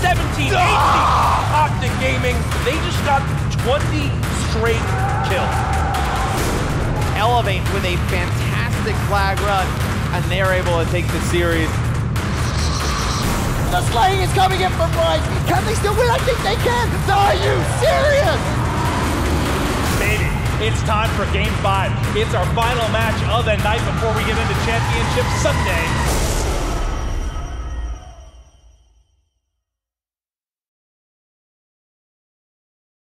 17, 18. Ah! Optic Gaming, they just got 20 straight kills. Elevate with a fantastic flag run, and they're able to take the series. The slaying is coming in from Rise. Can they still win? I think they can. Are you serious? Baby, it's time for game five. It's our final match of the night before we get into Championship Sunday.